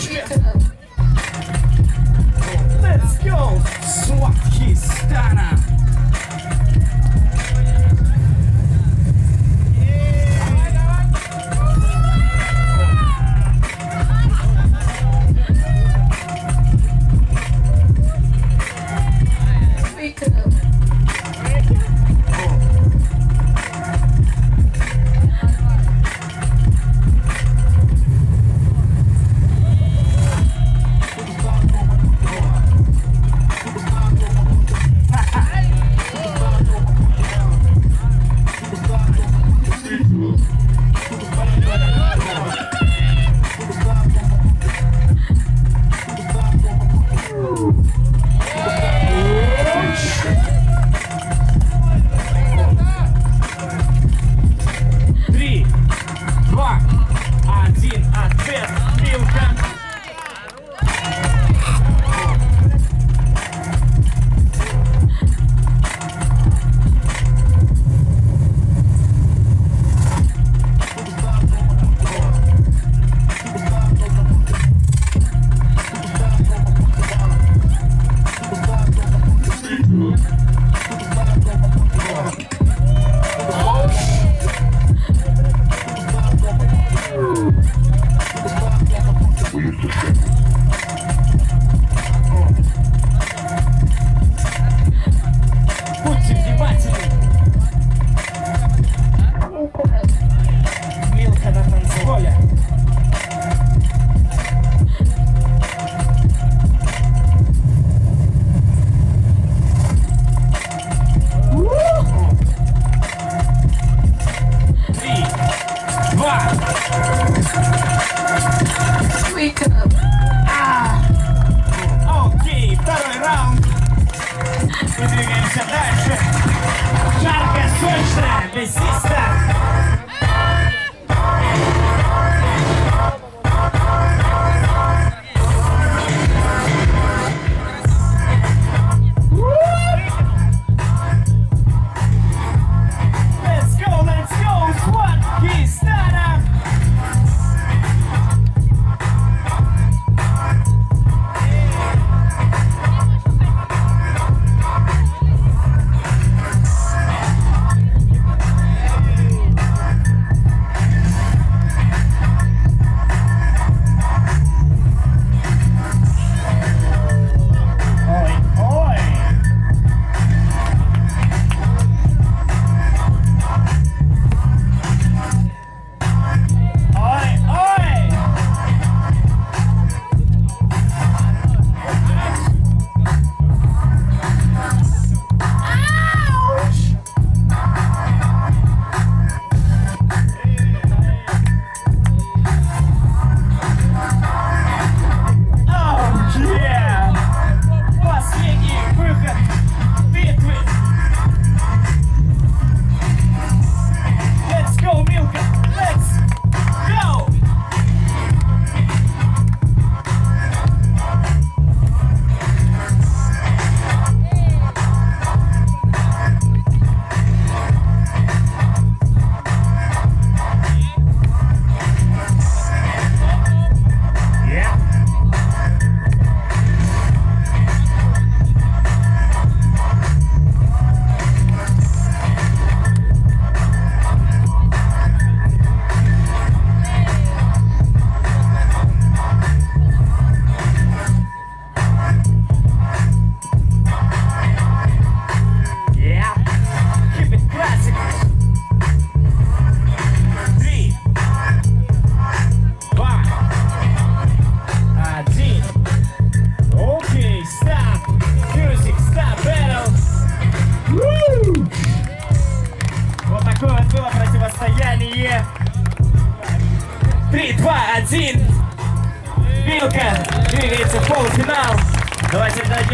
Yeah. Два. Wake up. А. Окей, второй раунд. Мы двигаемся дальше. Жарко, сочно, мясисто. состояние. Три, два, один. Билка двигается в полуфинал. Давайте дадим.